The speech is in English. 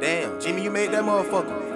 Damn, Jimmy, you made that motherfucker.